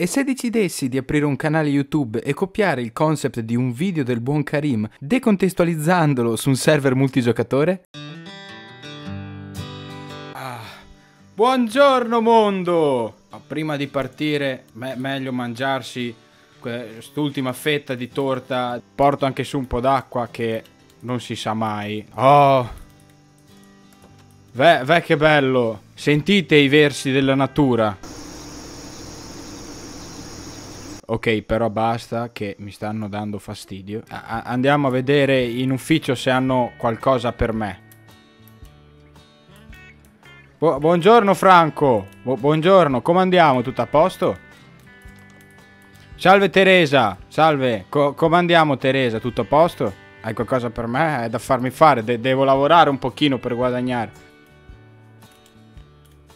E se decidessi di aprire un canale YouTube e copiare il concept di un video del buon Karim, decontestualizzandolo su un server multigiocatore? Ah, buongiorno mondo! Prima di partire, me- meglio mangiarsi quest'ultima fetta di torta. Porto anche su un po' d'acqua che non si sa mai. Oh! Beh, beh che bello! Sentite i versi della natura. Ok, però basta che mi stanno dando fastidio. A andiamo a vedere in ufficio se hanno qualcosa per me. Bu buongiorno Franco. Bu buongiorno, come andiamo? Tutto a posto? Salve Teresa. Salve. Co come andiamo Teresa? Tutto a posto? Hai qualcosa per me? È da farmi fare. De devo lavorare un pochino per guadagnare.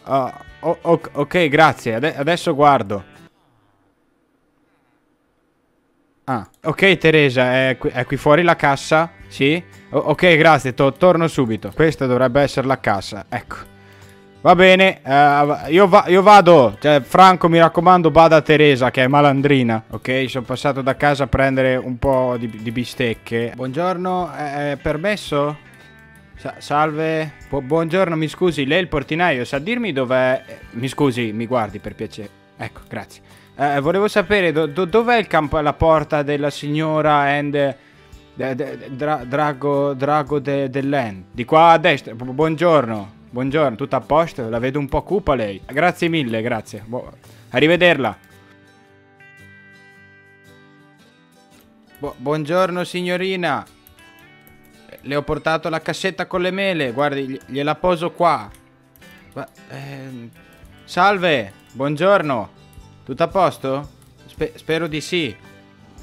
Uh, ok, grazie. Ad adesso guardo. Ah, ok Teresa, è qui, è qui fuori la cassa? Sì? O ok, grazie, to torno subito. Questa dovrebbe essere la cassa, ecco. Va bene, uh, io, va io, vado. Cioè, Franco, mi raccomando, bada a Teresa, che è malandrina. Ok, sono passato da casa a prendere un po' di, di bistecche. Buongiorno, è permesso? Sa salve. Bu buongiorno, mi scusi, lei è il portinaio, sa dirmi dov'è... Mi scusi, mi guardi per piacere. Ecco, grazie. Eh, volevo sapere do, do, dov'è il campo alla porta della signora and eh, de, de, dra, Drago, Drago de, dell'En. Di qua a destra. Buongiorno. Buongiorno, tutto a posto? La vedo un po' cupa lei. Grazie mille, grazie. Bu arrivederla. Bu buongiorno signorina. Le ho portato la cassetta con le mele. Guardi, gliela poso qua. Eh, salve, buongiorno. Tutto a posto? Spe spero di sì.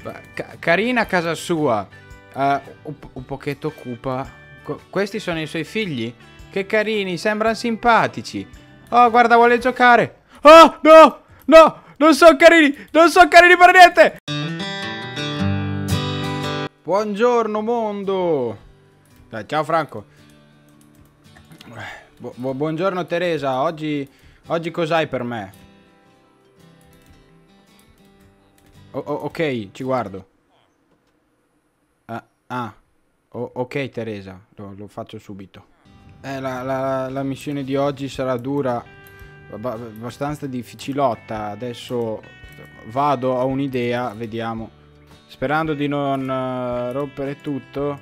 Ca carina casa sua. Uh, un, un, pochetto cupa. Qu questi sono i suoi figli? Che carini, sembrano simpatici. Oh, guarda, vuole giocare. Oh, no! No! Non sono carini! Non sono carini per niente! Buongiorno, mondo! Ciao, Franco. Bu bu buongiorno, Teresa. Oggi, oggi cos'hai per me? Oh, ok, ci guardo. Ah, ah. Oh, ok Teresa, lo, lo, faccio subito. Eh, la, la, la, missione di oggi sarà dura, abbastanza difficilotta. Adesso vado a un'idea, vediamo. Sperando di non uh, rompere tutto.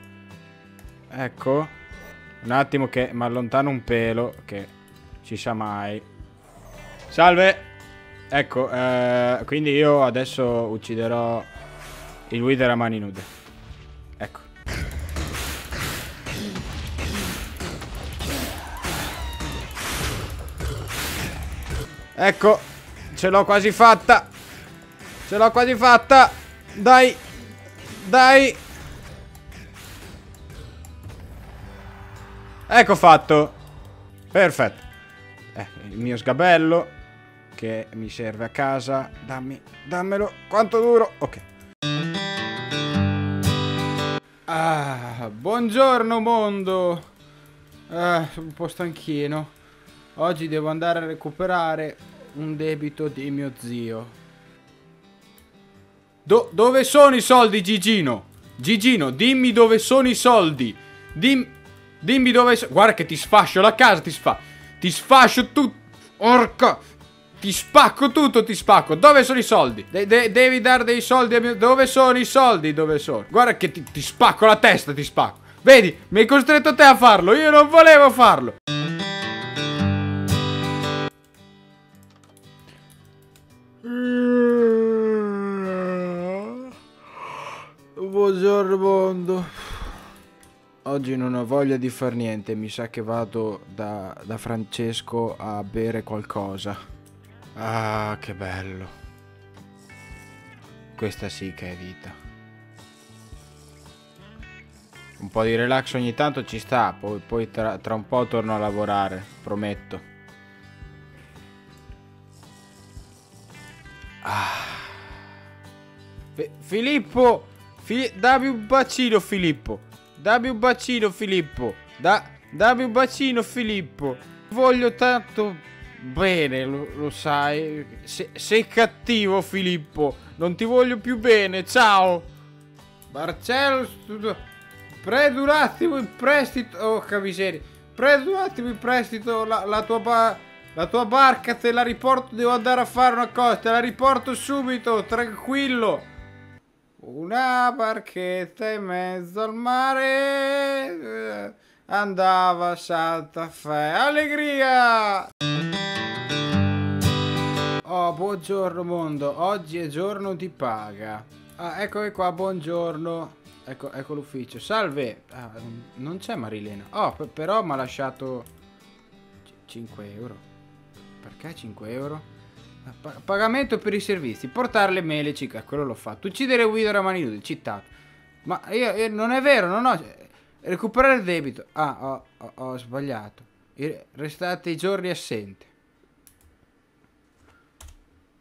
Ecco. Un attimo che mi allontano un pelo, che ci sa mai. Salve! Ecco, eh, quindi io adesso ucciderò il Wither a mani nude. Ecco. Ecco, ce l'ho quasi fatta. Ce l'ho quasi fatta. Dai. Dai. Ecco fatto. Perfetto. Eh, il mio sgabello che mi serve a casa. Dammi, dammelo. Quanto duro? Ok. Ah, buongiorno mondo. Ah, sono un po' stanchino. Oggi devo andare a recuperare un debito di mio zio. Do dove sono i soldi, Gigino? Gigino, dimmi dove sono i soldi. Dim dimmi dove sono. Guarda che ti sfascio la casa, ti sfascio. Ti sfascio tutto. Orca. Ti spacco tutto, ti spacco. Dove sono i soldi? De de devi dare dei soldi a mio... Dove sono i soldi? Dove sono? Guarda che ti, ti spacco la testa, ti spacco. Vedi, mi hai costretto te a farlo. Io non volevo farlo. Buongiorno mondo. Oggi non ho voglia di far niente, mi sa che vado da, da Francesco a bere qualcosa. Ah, che bello. Questa sì che è vita. Un po' di relax ogni tanto ci sta, poi, poi tra, tra un po' torno a lavorare, prometto. Ah. Filippo! Fi dammi un bacino, Filippo! Dammi un bacino, Filippo! Da dammi un bacino, Filippo! Voglio tanto Bene, lo, lo sai. Se, sei cattivo, Filippo. Non ti voglio più bene. Ciao. Marcello, studio. Prendo un attimo in prestito. Oh, miseria. Prendo un attimo in prestito la, la tua barca. La tua barca te la riporto. Devo andare a fare una cosa. Te la riporto subito. Tranquillo. Una barchetta in mezzo al mare. Andava Santa Fe. Allegria! Oh, buongiorno mondo. Oggi è giorno di paga. Ah, eccomi qua, buongiorno. Ecco, ecco l'ufficio. Salve. Ah, non c'è Marilena. Oh, però mi ha lasciato 5 euro. Perché 5 euro? Ah, pagamento per i servizi. Portare le mele, cica. Quello l'ho fatto. Uccidere Guido Ramani citato. Ma io, io, non è vero, non ho... Recuperare il debito. Ah, ho, ho, ho sbagliato. Restate i giorni assenti.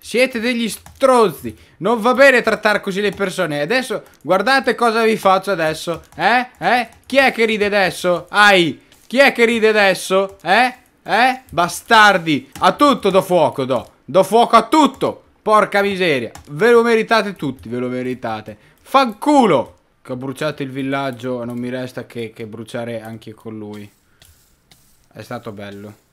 Siete degli strozzi. Non va bene trattare così le persone. Adesso guardate cosa vi faccio adesso. Eh? Eh? Chi è che ride adesso? Ai. Chi è che ride adesso? Eh? Eh? Bastardi. A tutto do fuoco, do. Do fuoco a tutto. Porca miseria. Ve lo meritate tutti, ve lo meritate. Fanculo. Che ho bruciato il villaggio. Non mi resta che, che bruciare anche con lui. È stato bello.